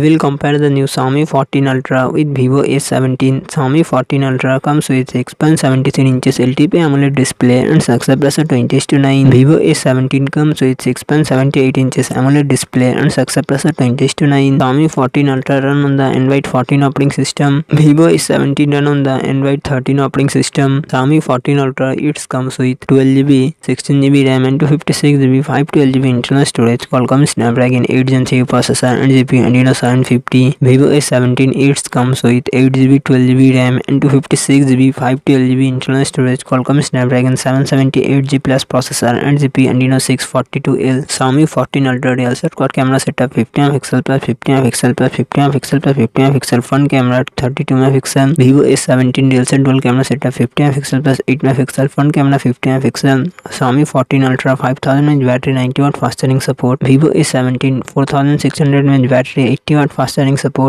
We will compare the new Xiaomi 14 Ultra with Vivo S17. Xiaomi 14 Ultra comes with 6.73 inches LTP AMOLED display and success ratio 20 to 9. Vivo S17 comes with 6.78 inches AMOLED display and success ratio 20 to 9. Xiaomi 14 Ultra run on the Android 14 operating system. Vivo S17 run on the Android 13 operating system. Xiaomi 14 Ultra it comes with 12GB, 16GB RAM and 256GB, 512GB internal storage. Qualcomm Snapdragon 8 Gen 3 processor and GPU Adreno 750 Vivo S17 it comes with 8GB 12GB RAM and 256GB 512GB internal storage Qualcomm Snapdragon 778G plus processor and GPU Adreno 642L Xiaomi 14 Ultra real set quad camera setup 50 megapixel plus 50 megapixel plus 50 megapixel plus 50 megapixel front camera 32 megapixel Vivo S17 real set dual camera setup 50 megapixel plus 8 megapixel front camera 50 megapixel Xiaomi 14 Ultra 5000 mAh battery 90 watt fast charging support Vivo S17 4600 mAh battery 80 watt fast charging support